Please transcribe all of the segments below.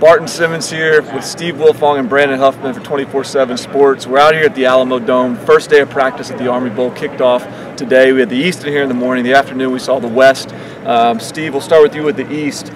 Barton Simmons here with Steve Wiltfong and Brandon Huffman for 24-7 Sports. We're out here at the Alamodome. First day of practice at the Army Bowl kicked off today. We had the East in here in the morning. The afternoon we saw the West. Um, Steve, we'll start with you with the East.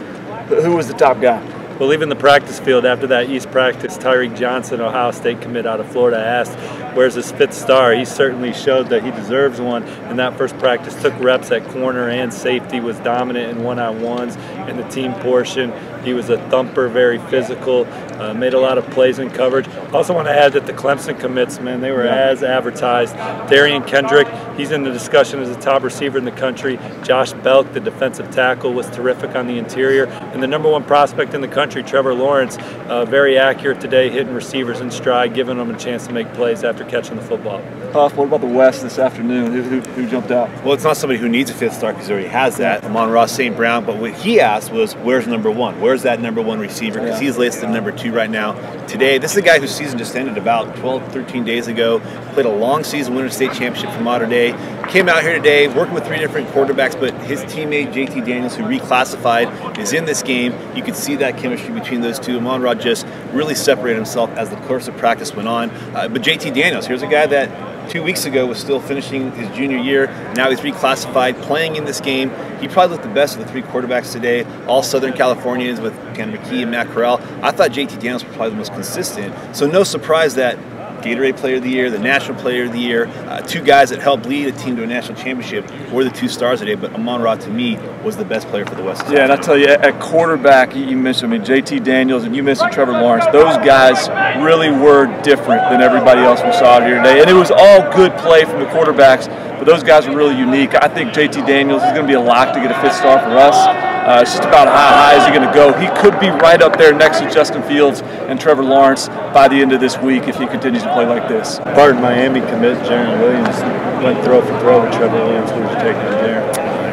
Who was the top guy? Well, leaving the practice field after that East practice, Tyreke Johnson, Ohio State commit out of Florida, asked, Where's his fifth star? He certainly showed that he deserves one in that first practice. Took reps at corner and safety, was dominant in one on ones in the team portion. He was a thumper, very physical, uh, made a lot of plays in coverage. Also, want to add that the Clemson commits, man, they were as advertised. Derion Kendrick, he's in the discussion as the top receiver in the country. Josh Belk, the defensive tackle, was terrific on the interior. And the number one prospect in the country, Trevor Lawrence, uh, very accurate today, hitting receivers in stride, giving them a chance to make plays after catching the football. Huff, what about the West this afternoon? Who, who, who jumped out? Well, it's not somebody who needs a fifth star because he already has that. Amon-Ra St. Brown. But what he asked was, where's number one? Where's that number one receiver? Because yeah. he's listed number two right now. Today, this is a guy whose season just ended about 12, 13 days ago. Played a long season, winner state championship for Mater Dei. Came out here today, working with three different quarterbacks, but his teammate JT Daniels, who reclassified, is in this game. You could see that chemistry between those two. Amon-Ra just really separated himself as the course of practice went on. Uh, but JT Daniels, here's a guy that two weeks ago was still finishing his junior year. Now he's reclassified, playing in this game. He probably looked the best of the three quarterbacks today, all Southern Californians with Ken McKee and Matt Corral. I thought JT Daniels was probably the most consistent. So no surprise that Gatorade Player of the Year, the National Player of the Year, uh, two guys that helped lead a team to a national championship were the two stars today. But Amon-Ra, to me, was the best player for the West. Yeah, and I tell you, at quarterback, you mentioned I mean JT Daniels and you mentioned Trevor Lawrence. Those guys really were different than everybody else we saw here today, and it was all good play from the quarterbacks. But those guys were really unique. I think JT Daniels is going to be a lock to get a fifth star for us. Uh, it's just about how high is he going to go. He could be right up there next to Justin Fields and Trevor Lawrence by the end of this week if he continues to play like this. Part of Miami commit Jarren Williams went throw for throw with Trevor Lawrence. Who was taking there?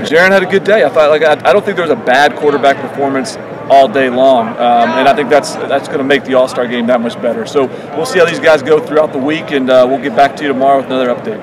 Jarren had a good day. I thought like I, I don't think there was a bad quarterback performance all day long, um, and I think that's that's going to make the All Star game that much better. So we'll see how these guys go throughout the week, and uh, we'll get back to you tomorrow with another update.